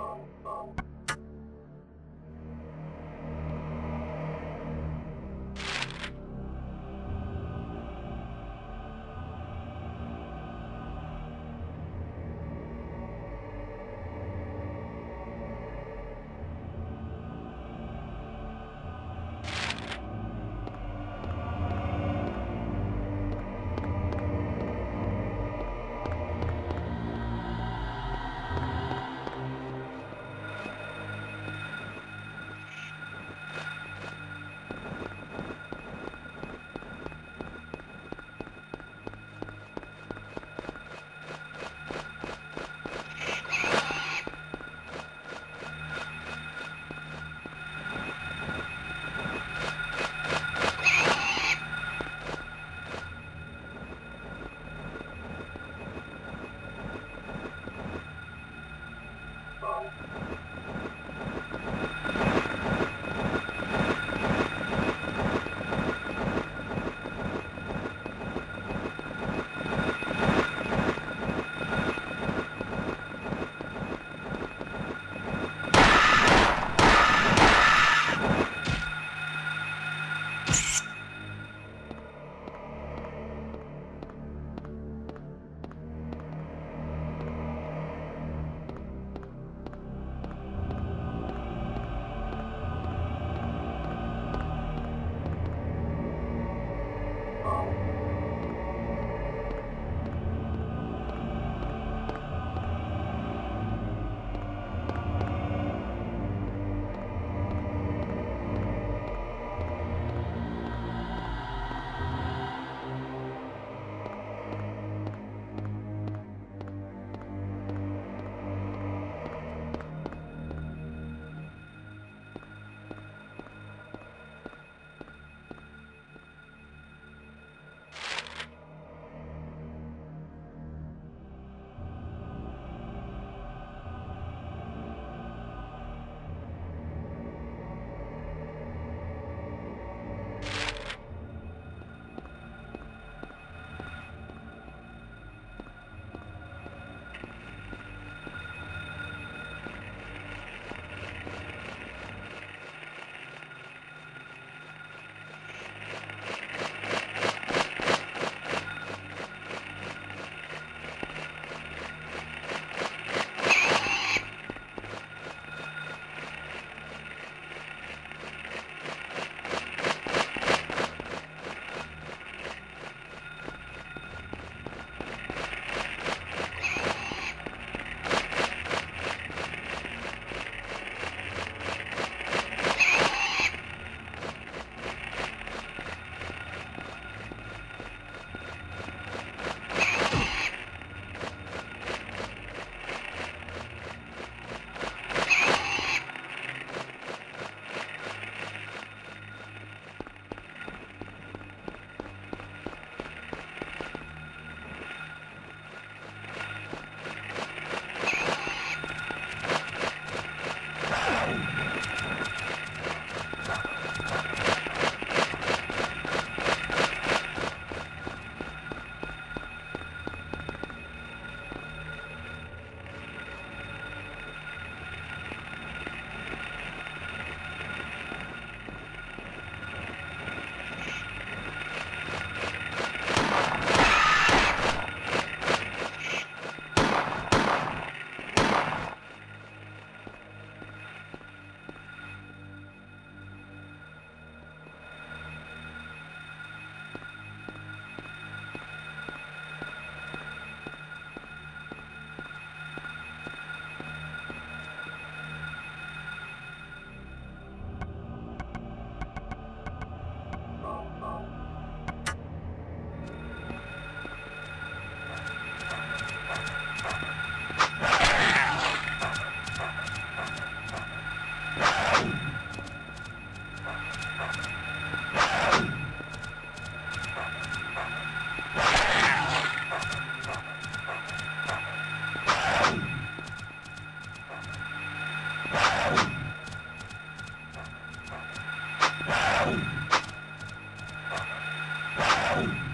Bye. Bye. time.